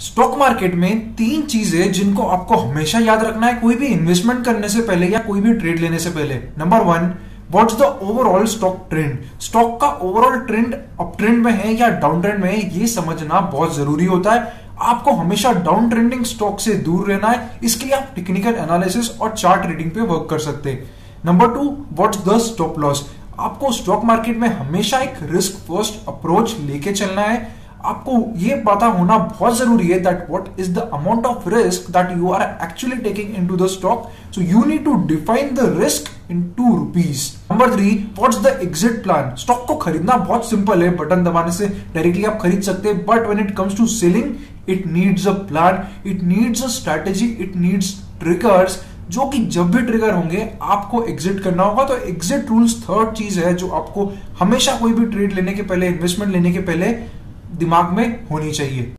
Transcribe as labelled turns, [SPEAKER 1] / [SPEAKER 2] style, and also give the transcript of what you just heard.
[SPEAKER 1] Stock market में तीन चीज़ें जिनको आपको हमेशा याद रखना है, कोई भी इन्वेस्टमेंट करने से पहले या कोई भी ट्रेड लेने से पहले। Number one what's the overall stock trend stock का ओवरऑल ट्रेंड अप ट्रेंड में है या डाउन ट्रेंड में है, ये समझना बहुत ज़रूरी होता है। आपको हमेशा डाउन ट्रेंडिंग स्टॉक से दूर रहना है, इसके लिए आप टेक्निकल एनालिसिस और चार्ट ट्रेडिंग पे वर्क कर सकते हैं। Number two what's the stop loss आपको स्टॉक मार्केट में हमेशा एक रिस्क फ़र्स्ट अप्रोच लेके चलना है। आपको ये पता होना बहुत ज़रूरी है that what is the amount of risk that you are actually taking into the stock so you need to define the risk into rupees number three what's the exit plan stock को खरीदना बहुत simple है button दबाने से directly आप खरीद सकते हैं but when it comes to selling it needs a plan it needs a strategy it needs triggers जो कि जब भी ट्रिगर होंगे, आपको एग्जिट करना होगा। तो एग्जिट रूल्स थर्ड चीज़ है जो आपको हमेशा कोई भी ट्रेड लेने के पहले इन्वेस्टमेंट लेने के पहले दिमाग में होनी चाहिए।